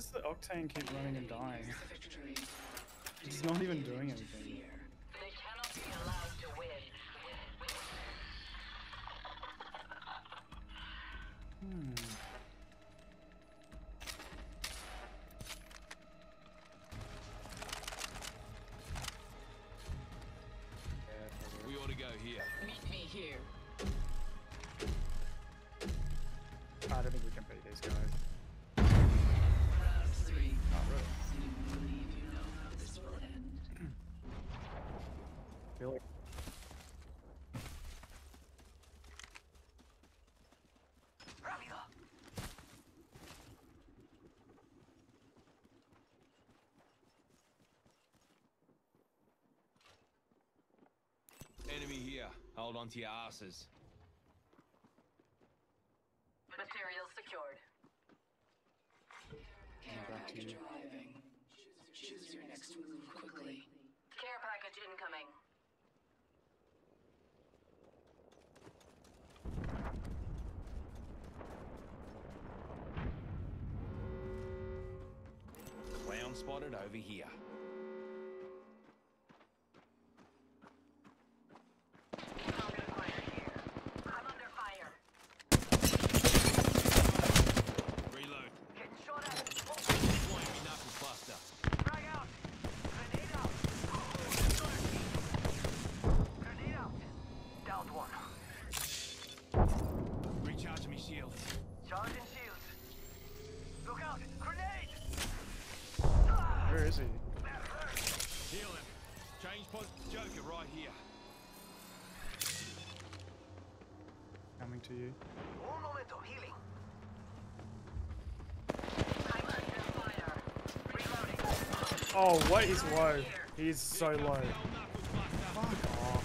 does the Octane keep running and dying? Victory. He's not even doing anything. They cannot be allowed to win. Hmm. We ought to go here. Meet me here. I don't think we can beat these guys. Enemy here. Hold on to your asses. Materials secured. Care package you. arriving. Choose your next move quickly. Care package incoming. Clown spotted over here. Target acquired here. I'm under fire. Reload. Getting shot at. Flying me knuckle cluster. Frag out. Grenade out. Grenade out. Downed one. Recharge me shields. Charging shields. Look out. Grenade. Where is he? That hurt. Heal him. Change pos. Joker right here. Coming to you. Un momento. Healing. I'm under fire. Reloading. Oh, what is low? He is so low. the old knuckle cluster. Fuck off.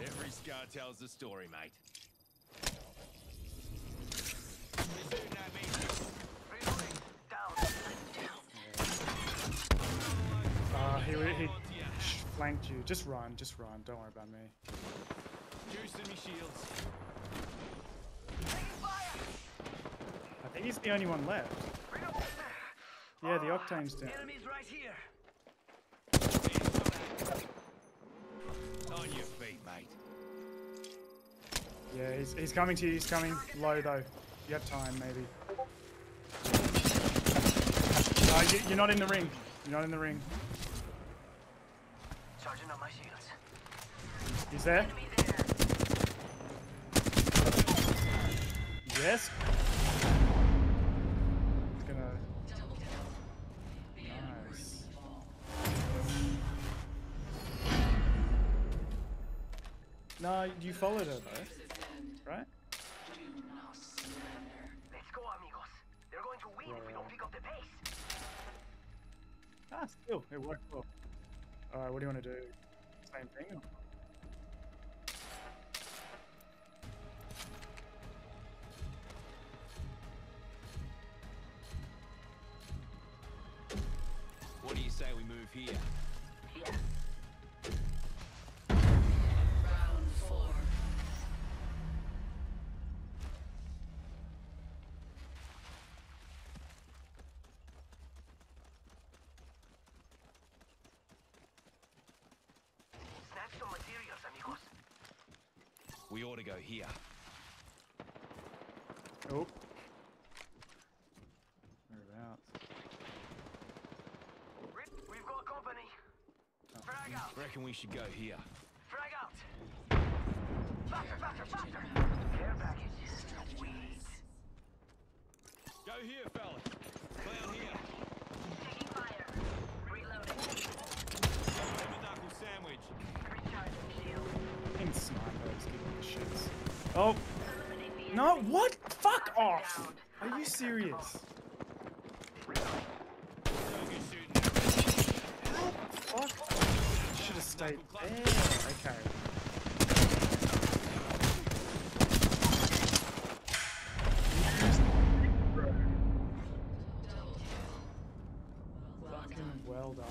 Every scar tells a story, mate. This dude not me. Reloading. Down. Uh, he, he Hold on to your flanked you. Just run, just run. Don't worry about me. Juicing me shields. I think he's the only one left. Yeah, the Octane's down. Enemies right here. On your feet, mate. Yeah, he's, he's coming to you. He's coming low though. You have time, maybe. Uh, you, you're not in the ring. You're not in the ring. Charging on my shields. He's there. Yes. He's gonna. Double kill. The enemy Nice. No, you followed her though, right? Do not surrender. Let's go, amigos. They're going to win if we don't pick up the pace. Ah, still, it worked well. All right, what do you want to do? Same thing. or- What do you say we move here? Yes. We ought to go here. Oh. Whereabouts? We've got company. Frag out. Reckon we should go here. Frag out. Faster, faster, faster. Care package. Sweet. Go here, fellas. Clown here. Oh, no, what? Fuck off! Are you serious? Fuck. Should have stayed there. Okay. Well done.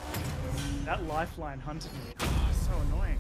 That lifeline hunted me. Oh, so annoying.